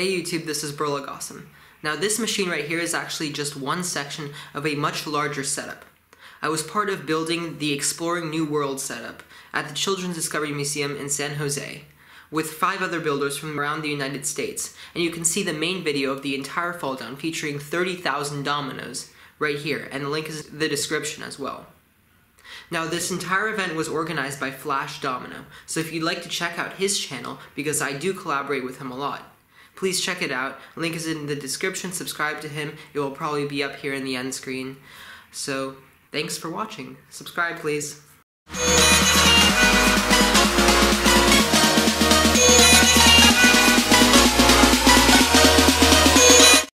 Hey YouTube, this is berlagawesome. Now this machine right here is actually just one section of a much larger setup. I was part of building the Exploring New World setup at the Children's Discovery Museum in San Jose with five other builders from around the United States, and you can see the main video of the entire fall down featuring 30,000 dominoes right here, and the link is in the description as well. Now, this entire event was organized by Flash Domino, so if you'd like to check out his channel, because I do collaborate with him a lot, please check it out. Link is in the description, subscribe to him, it will probably be up here in the end screen. So, thanks for watching. Subscribe, please.